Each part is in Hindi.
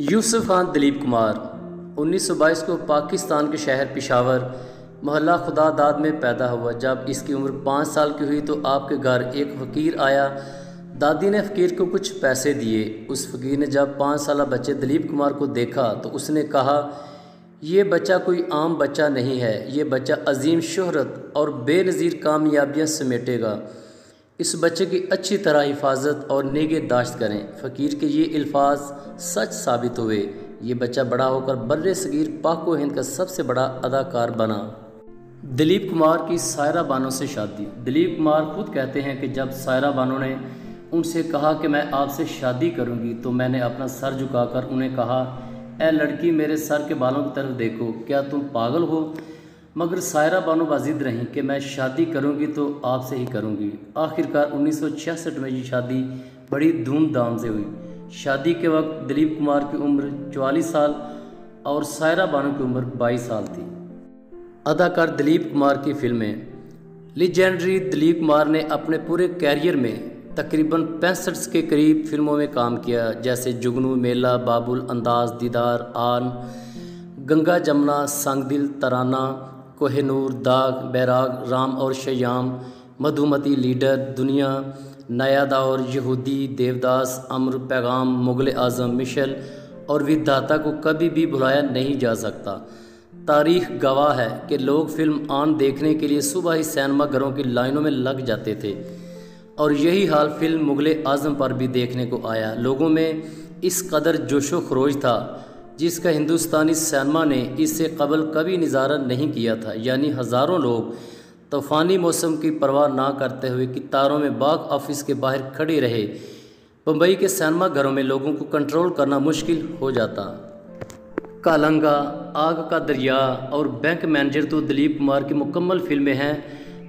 यूसुफ खान दिलीप कुमार 1922 को पाकिस्तान के शहर पिशावर, मोहल्ला खुदादाद में पैदा हुआ। जब इसकी उम्र पाँच साल की हुई तो आपके घर एक फ़कीर आया। दादी ने फ़कीर को कुछ पैसे दिए। उस फ़कीर ने जब पाँच साल बच्चे दिलीप कुमार को देखा तो उसने कहा, ये बच्चा कोई आम बच्चा नहीं है। ये बच्चा अजीम शहरत और बेनज़ीर कामयाबियाँ समेटेगा। इस बच्चे की अच्छी तरह हिफाजत और निगहदाश्त करें। फ़कीर के ये अल्फाज सच साबित हुए। ये बच्चा बड़ा होकर बर सग़ीर पाको हिंद का सबसे बड़ा अदाकार बना। दिलीप कुमार की सायरा बानो से शादी। दिलीप कुमार खुद कहते हैं कि जब सायरा बानो ने उनसे कहा कि मैं आपसे शादी करूँगी तो मैंने अपना सर झुकाकर उन्हें कहा, ए लड़की, मेरे सर के बालों की तरफ़ देखो। क्या तुम पागल हो? मगर सायरा बानो वाजिद रहीं कि मैं शादी करूँगी तो आपसे ही करूँगी। आखिरकार 1966 में ये शादी बड़ी धूमधाम से हुई। शादी के वक्त दिलीप कुमार की उम्र 44 साल और सायरा बानो की उम्र 22 साल थी। अदाकार दिलीप कुमार की फ़िल्में लीजेंडरी दिलीप कुमार ने अपने पूरे कैरियर में तकरीबन पैंसठ के करीब फ़िल्मों में काम किया, जैसे जुगनू मेला, बाबुल अंदाज, दीदार, आन, गंगा जमुना, संगदिल, तराना कोहनूर, दाग, बैराग, राम और शयाम, मधुमती लीडर, दुनिया, नया दौर यहूदी, देवदास, अमर, पैगाम, मुग़ल आज़म, मिशल और विधाता को कभी भी भुलाया नहीं जा सकता। तारीख गवाह है कि लोग फ़िल्म आन देखने के लिए सुबह ही सिनेमा घरों की लाइनों में लग जाते थे। और यही हाल फ़िल्म मुग़ल आज़म पर भी देखने को आया। लोगों में इस कदर जोशो खरोज था। जिसका हिंदुस्तानी सैनमा ने इससे कबल कभी नज़ारा नहीं किया था। यानी हज़ारों लोग तूफ़ानी मौसम की परवाह ना करते हुए कितारों में बाग ऑफ़िस के बाहर खड़े रहे। बम्बई के सैनमा घरों में लोगों को कंट्रोल करना मुश्किल हो जाता। कालंगा, आग का दरिया और बैंक मैनेजर तो दिलीप कुमार की मुकम्मल फ़िल्में हैं।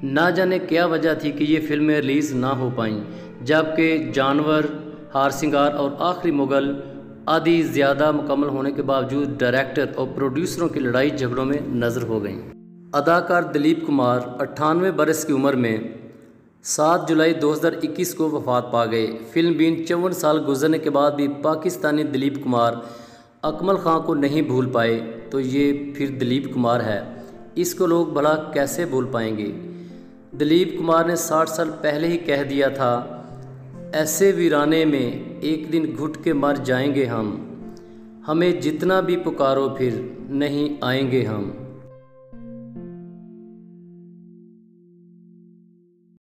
ना जाने क्या वजह थी कि ये फ़िल्में रिलीज़ ना हो पाईं, जबकि जानवर हार सिंगार और आखिरी मुग़ल आदि ज़्यादा मुकम्मल होने के बावजूद डायरेक्टर और प्रोड्यूसरों की लड़ाई झगड़ों में नज़र हो गई। अदाकार दिलीप कुमार अट्ठानवे बरस की उम्र में 7 जुलाई 2021 को वफात पा गए। फ़िल्म बीन चौवन साल गुजरने के बाद भी पाकिस्तानी दिलीप कुमार अकमल खां को नहीं भूल पाए तो ये फिर दिलीप कुमार है। इसको लोग भला कैसे भूल पाएँगे? दिलीप कुमार ने 60 साल पहले ही कह दिया था ऐसे वीराने में एक दिन घुट के मर जाएँगे हम। हमें जितना भी पुकारो फिर नहीं आएँगे हम।